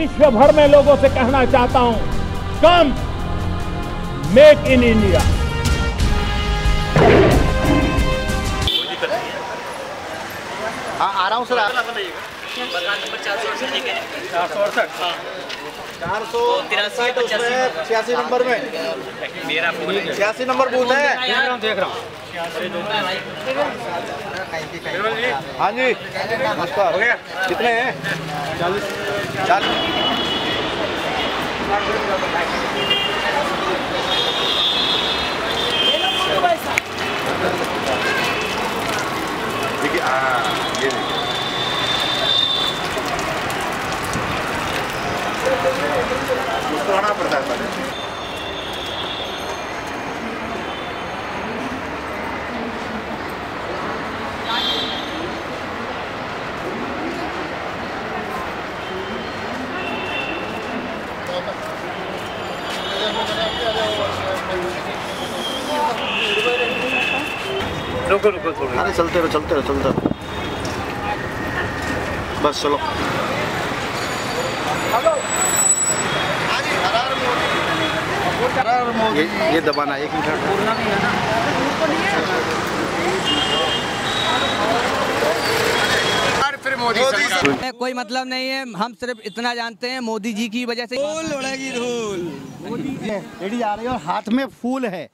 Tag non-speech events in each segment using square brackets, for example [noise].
विश्व भर में लोगों से कहना चाहता हूँ कम मेक इन इंडिया हाँ आ रहा हूँ सर चार सौ अड़सठ। लेके चार सौ अड़सठ तिरासी छियासी नंबर में। मेरा छियासी नंबर बूथ है। देख रहा हूँ। हाँ जी नमस्कार। हो कितने हैं? चालीस। चालीस देखिए हाँ ये देखिए पड़ता है रुको रुको थोड़ी अरे चलते रहो चलते रहो चलते रहो। बस, चलो। ये ये दबाना एक मिनट। में कोई मतलब नहीं है हम सिर्फ़ इतना जानते हैं मोदी जी की वजह से। धूल उड़ेगी धूल। लेडी आ रही है और हाथ में फूल है।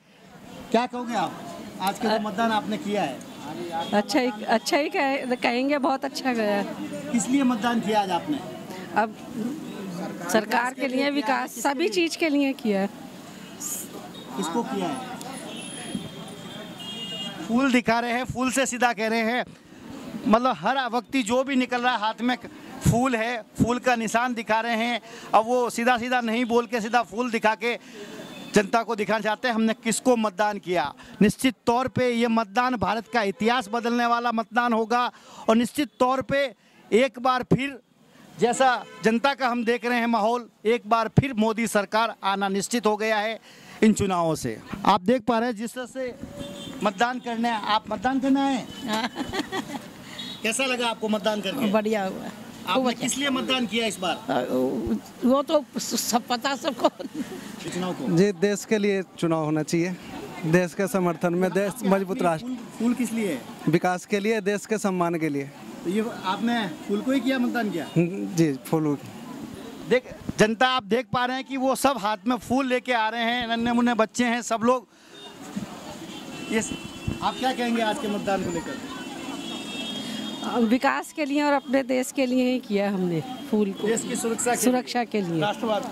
क्या कहोगे आप? आज के मतदान आपने किया है। अच्छा ही अच्छा ही कहे, कहेंगे बहुत अच्छा गया किस लिए मतदान किया आज आपने? अब सरकार के लिए विकास सभी चीज़ के लिए किया है। किसको किया है? फूल दिखा रहे हैं, फूल से सीधा कह रहे हैं। मतलब हर व्यक्ति जो भी निकल रहा है हाथ में फूल है, फूल का निशान दिखा रहे हैं। अब वो सीधा सीधा नहीं बोल के सीधा फूल दिखा के जनता को दिखाना चाहते हैं, हमने किसको मतदान किया? निश्चित तौर पे ये मतदान भारत का इतिहास बदलने वाला मतदान होगा और निश्चित तौर पे एक बार फिर जैसा जनता का हम देख रहे हैं माहौल एक बार फिर मोदी सरकार आना निश्चित हो गया है इन चुनावों से। आप देख पा रहे हैं जिस तरह से मतदान करने आप मतदान करने आए [laughs] कैसा लगा आपको मतदान करके? बढ़िया हुआ। आपने किस लिए मतदान किया इस बार? वो तो सब पता सबको। चुनाव को? जी देश के लिए चुनाव होना चाहिए। देश के समर्थन में देश मज़बूत राष्ट्र फूल, फूल किस लिए? विकास के लिए देश के सम्मान के लिए। तो ये आपने फूल को ही किया मतदान किया? जी फूल देख जनता आप देख पा रहे हैं कि वो सब हाथ में फूल लेके आ रहे हैं नन्हे मुन्ने बच्चे हैं सब लोग। ये आप क्या कहेंगे आज के मतदान को लेकर? विकास के लिए और अपने देश के लिए ही किया हमने फूल को। देश की सुरक्षा के सुरक्षा के लिए। राष्ट्रवाद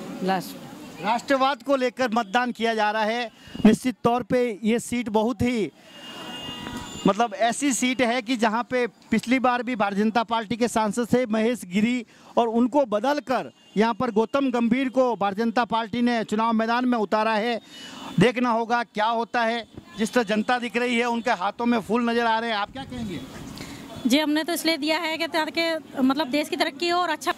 राष्ट्रवाद को लेकर मतदान किया जा रहा है। निश्चित तौर पे ये सीट बहुत ही मतलब ऐसी सीट है कि जहाँ पे पिछली बार भी भारतीय जनता पार्टी के सांसद थे महेश गिरी और उनको बदल कर यहाँ पर गौतम गंभीर को भारतीय जनता पार्टी ने चुनाव मैदान में उतारा है। देखना होगा क्या होता है। जिस तरह जनता दिख रही है, उनके हाथों में फूल नज़र आ रहे हैं। आप क्या कहेंगे? जी, हमने तो इसलिए दिया है कि ताकि मतलब देश की तरक्की हो और अच्छा